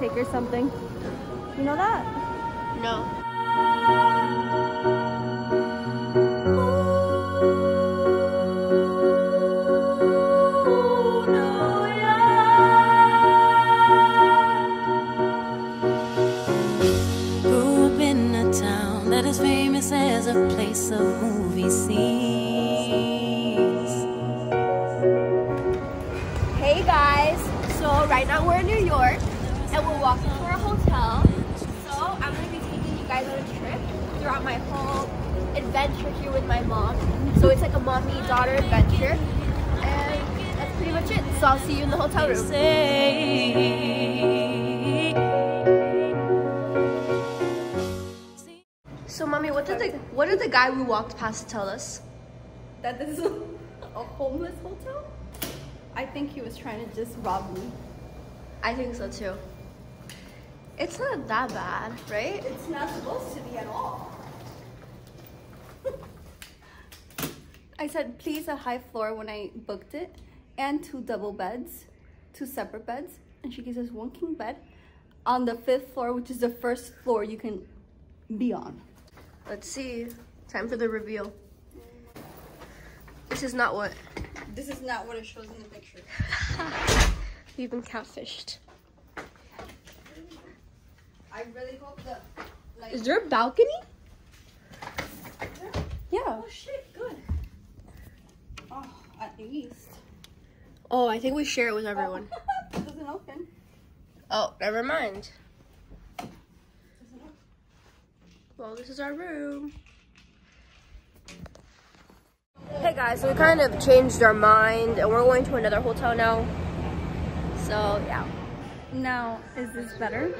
intake or something. You know that? No. In a town that is famous as a place of movie scenes. Hey guys, so right now we're in New York and we're walking to our hotel. So I'm gonna be taking you guys on a trip throughout my whole adventure here with my mom. So it's like a mommy-daughter adventure. And that's pretty much it. So I'll see you in the hotel room. So mommy, what did the what did the guy we walked past tell us? That this is a, a homeless hotel? I think he was trying to just rob me. I think so too. It's not that bad, right? It's not supposed to be at all. I said, please a high floor when I booked it, and two double beds, two separate beds, and she gives us one king bed on the fifth floor, which is the first floor you can be on. Let's see. Time for the reveal. This is not what This is not what it shows in the picture. we've been catfished. I really hope that, like, Is there a balcony? Yeah. oh shit, good. Oh, at least. Oh, I think we share it with everyone. It doesn't open. Oh, never mind. Well, this is our room. Hey guys, so we kind of changed our mind and we're going to another hotel now. So, yeah. Now, is this better?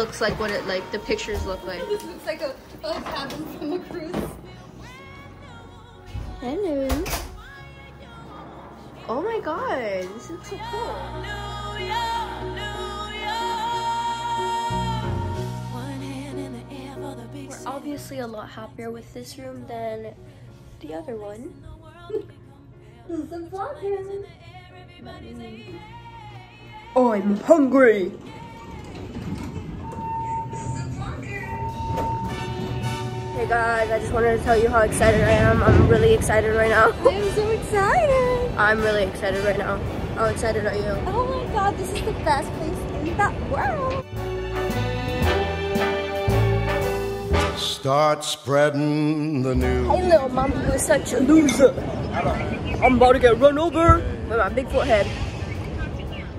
Looks like what it like the pictures look like. This looks like a, a cabin from a cruise. Hello. Oh my god, this looks so cool. New York, New York. One hand in the air for the big We're obviously a lot happier with this room than the other one. The vlogger. I'm hungry. Hey guys, I just wanted to tell you how excited I am. I'm really excited right now. I'm so excited. I'm really excited right now. How excited are you? Oh my god, this is the best place in the world. Start spreading the news. Hey little mom, you're such a loser. I'm about to get run over with my big forehead.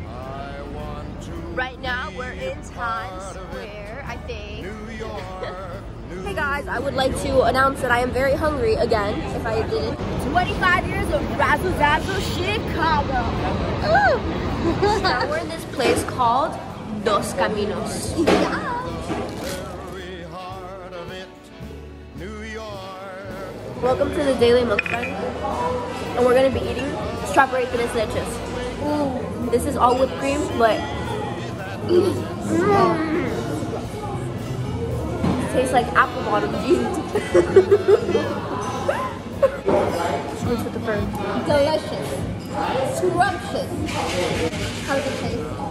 I Right now, we're in Times Hey guys, I would like to announce that I am very hungry again, if I didn't. 25 years of razzle dazzle Chicago. Woo! now we're in this place called Dos Caminos. very heart of it, New York. Welcome to the Daily Mukbang. And we're gonna be eating strawberry tres leches. Ooh, this is all whipped cream, but mm. Tastes like apple bottom jeans. What's with the fur? Delicious. Scrumptious. How does it taste?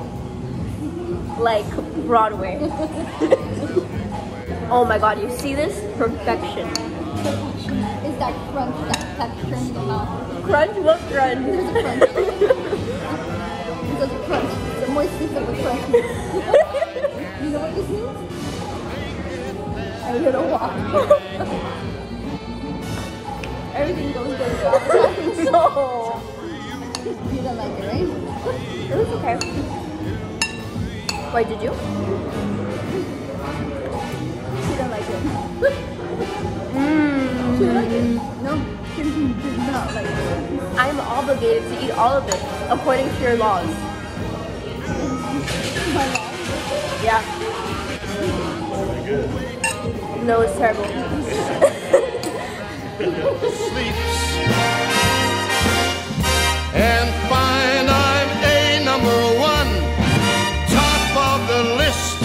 like Broadway. oh my god, you see this? Perfection. Is that crunch, that texture in the mouth? Crunch what crunch? There's a crunch. There's a crunch. The moistness of a crunch. you know what this means? I'm gonna walk. Everything goes good. no. You don't like it, right? It was okay. Why did you? She don't like it. Mm. She don't it? No, she did not like it. I'm obligated to eat all of it according to your laws. My mom. Yeah. No, it's terrible. sleeps and find I'm a number one, top of the list,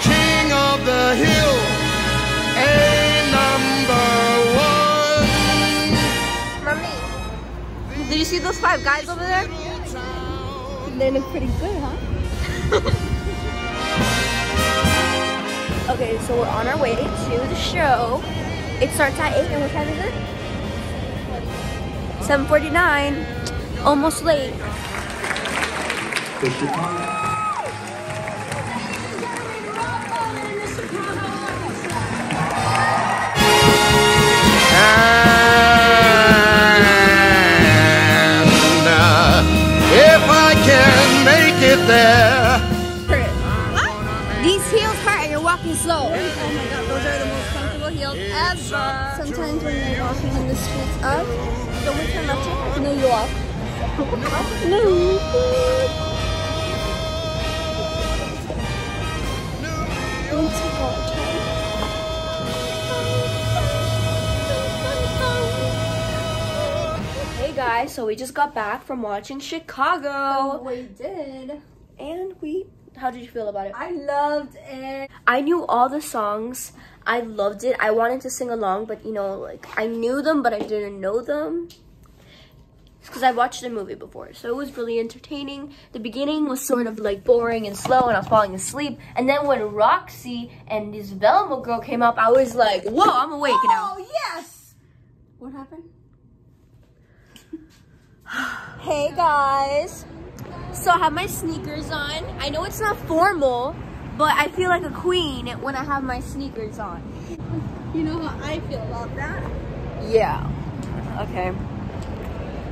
king of the hill, a number one. Mommy, did you see those five guys over there? They look pretty good, huh? Okay, so we're on our way to the show. It starts at 8 and what time is it? 7.49. Almost late. And uh, if I can make it there. These heels hurt and you're walking slow. Oh my god, those are the most comfortable heels ever. Sometimes when you're walking in the streets of Don't we turn left here? New York. no. Let's take our turn. Hey guys, so we just got back from watching Chicago. We did. And we, how did you feel about it? I loved it. I knew all the songs. I loved it. I wanted to sing along, but you know, like I knew them, but I didn't know them. Because I watched the movie before, so it was really entertaining. The beginning was sort of like boring and slow, and I was falling asleep. And then when Roxie and this Velma girl came up, I was like, "Whoa, I'm awake now!" Oh yes. What happened? Hey guys, so I have my sneakers on. I know it's not formal, but I feel like a queen when I have my sneakers on. You know how I feel about that. Yeah. Okay.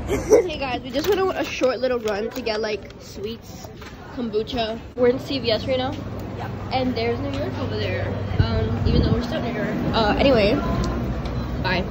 hey guys, we just went on a short little run to get like sweets, kombucha. We're in CVS right now. Yep. And there's New York over there. Um, even though we're still in New York. Uh, anyway, bye.